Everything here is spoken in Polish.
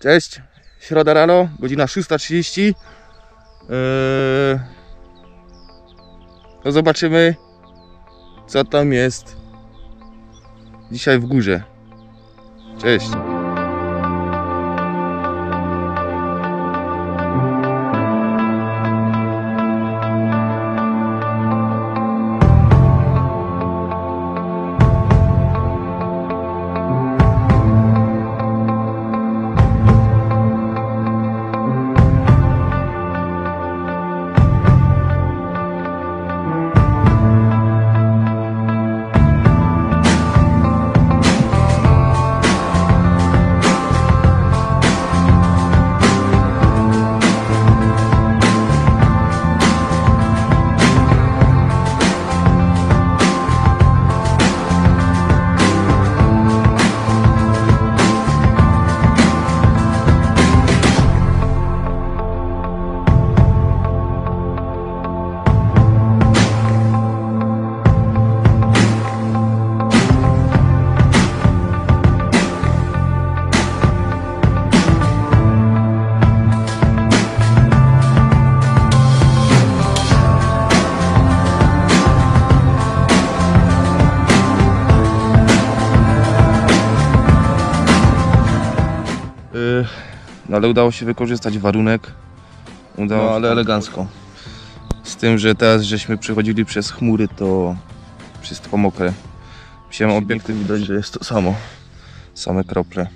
Cześć, środa rano, godzina 6.30. Yy... To zobaczymy, co tam jest dzisiaj w górze. Cześć. No ale udało się wykorzystać warunek. Udało no, ale elegancko. Z tym, że teraz żeśmy przechodzili przez chmury, to wszystko mokre. Wziąłem obiektyw, widać, że jest to samo. Same krople.